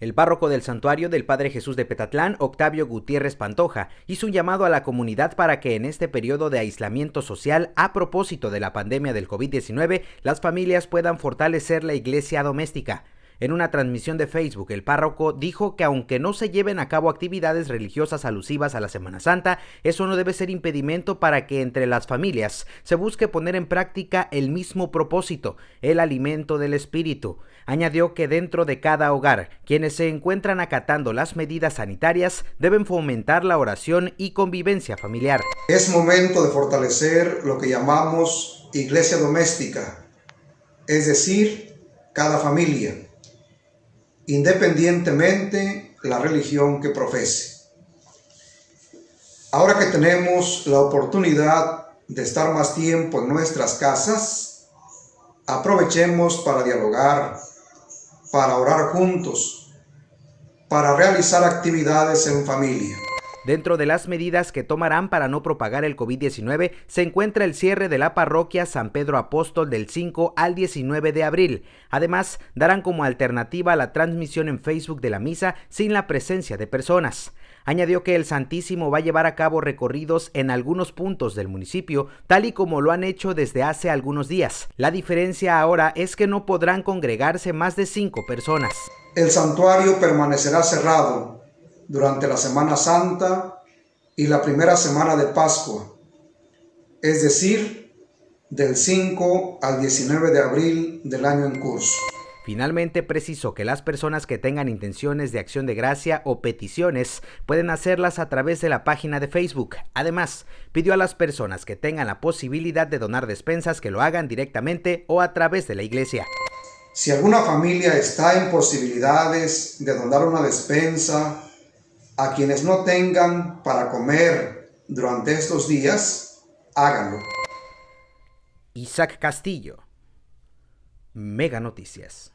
El párroco del santuario del Padre Jesús de Petatlán, Octavio Gutiérrez Pantoja, hizo un llamado a la comunidad para que en este periodo de aislamiento social a propósito de la pandemia del COVID-19, las familias puedan fortalecer la iglesia doméstica. En una transmisión de Facebook, el párroco dijo que aunque no se lleven a cabo actividades religiosas alusivas a la Semana Santa, eso no debe ser impedimento para que entre las familias se busque poner en práctica el mismo propósito, el alimento del espíritu. Añadió que dentro de cada hogar, quienes se encuentran acatando las medidas sanitarias deben fomentar la oración y convivencia familiar. Es momento de fortalecer lo que llamamos iglesia doméstica, es decir, cada familia independientemente la religión que profese. Ahora que tenemos la oportunidad de estar más tiempo en nuestras casas, aprovechemos para dialogar, para orar juntos, para realizar actividades en familia. Dentro de las medidas que tomarán para no propagar el COVID-19 se encuentra el cierre de la parroquia San Pedro Apóstol del 5 al 19 de abril. Además, darán como alternativa la transmisión en Facebook de la misa sin la presencia de personas. Añadió que el Santísimo va a llevar a cabo recorridos en algunos puntos del municipio, tal y como lo han hecho desde hace algunos días. La diferencia ahora es que no podrán congregarse más de cinco personas. El santuario permanecerá cerrado durante la Semana Santa y la primera semana de Pascua, es decir, del 5 al 19 de abril del año en curso. Finalmente precisó que las personas que tengan intenciones de acción de gracia o peticiones pueden hacerlas a través de la página de Facebook. Además, pidió a las personas que tengan la posibilidad de donar despensas que lo hagan directamente o a través de la iglesia. Si alguna familia está en posibilidades de donar una despensa a quienes no tengan para comer durante estos días, háganlo. Isaac Castillo, Mega Noticias.